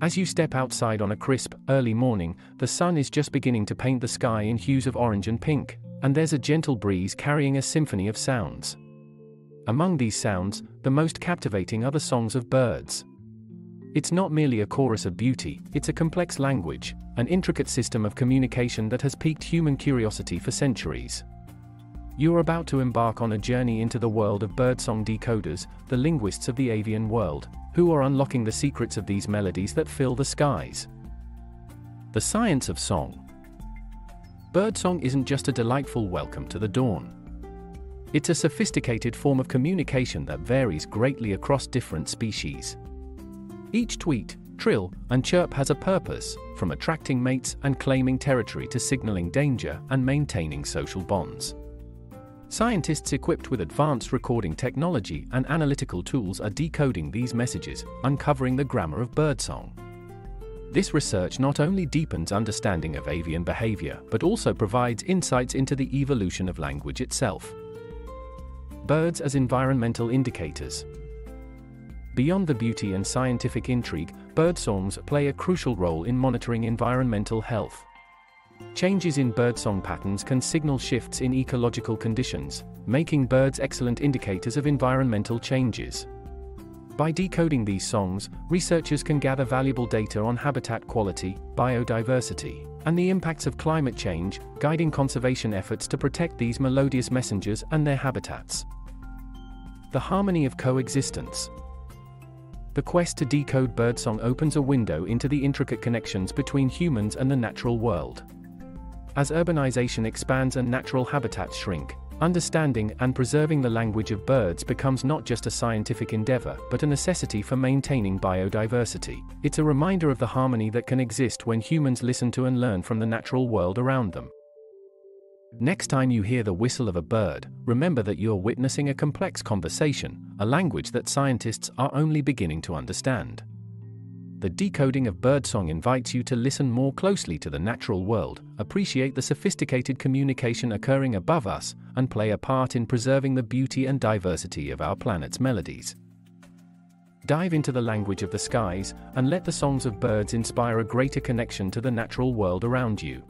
As you step outside on a crisp, early morning, the sun is just beginning to paint the sky in hues of orange and pink, and there's a gentle breeze carrying a symphony of sounds. Among these sounds, the most captivating are the songs of birds. It's not merely a chorus of beauty, it's a complex language, an intricate system of communication that has piqued human curiosity for centuries. You're about to embark on a journey into the world of birdsong decoders, the linguists of the avian world, who are unlocking the secrets of these melodies that fill the skies. The science of song. Birdsong isn't just a delightful welcome to the dawn. It's a sophisticated form of communication that varies greatly across different species. Each tweet, trill, and chirp has a purpose, from attracting mates and claiming territory to signaling danger and maintaining social bonds. Scientists equipped with advanced recording technology and analytical tools are decoding these messages, uncovering the grammar of birdsong. This research not only deepens understanding of avian behavior but also provides insights into the evolution of language itself. Birds as environmental indicators. Beyond the beauty and scientific intrigue, birdsongs play a crucial role in monitoring environmental health. Changes in birdsong patterns can signal shifts in ecological conditions, making birds excellent indicators of environmental changes. By decoding these songs, researchers can gather valuable data on habitat quality, biodiversity, and the impacts of climate change, guiding conservation efforts to protect these melodious messengers and their habitats. The harmony of coexistence. The quest to decode birdsong opens a window into the intricate connections between humans and the natural world. As urbanization expands and natural habitats shrink, understanding and preserving the language of birds becomes not just a scientific endeavor but a necessity for maintaining biodiversity. It's a reminder of the harmony that can exist when humans listen to and learn from the natural world around them. Next time you hear the whistle of a bird, remember that you're witnessing a complex conversation, a language that scientists are only beginning to understand. The decoding of birdsong invites you to listen more closely to the natural world, appreciate the sophisticated communication occurring above us, and play a part in preserving the beauty and diversity of our planet's melodies. Dive into the language of the skies, and let the songs of birds inspire a greater connection to the natural world around you.